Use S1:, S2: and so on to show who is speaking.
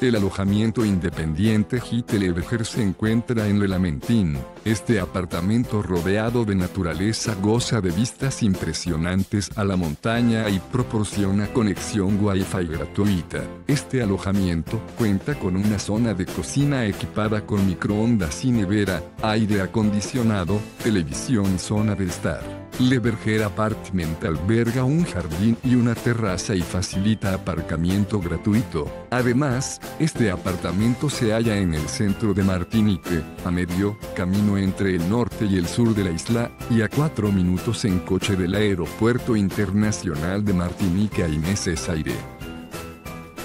S1: El alojamiento independiente Hitteleberger se encuentra en Lamentín. Este apartamento rodeado de naturaleza goza de vistas impresionantes a la montaña y proporciona conexión Wi-Fi gratuita. Este alojamiento cuenta con una zona de cocina equipada con microondas y nevera, aire acondicionado, televisión zona de estar. Leberger Apartment alberga un jardín y una terraza y facilita aparcamiento gratuito. Además, este apartamento se halla en el centro de Martinique, a medio camino entre el norte y el sur de la isla, y a cuatro minutos en coche del Aeropuerto Internacional de Martinique a Inés Aire.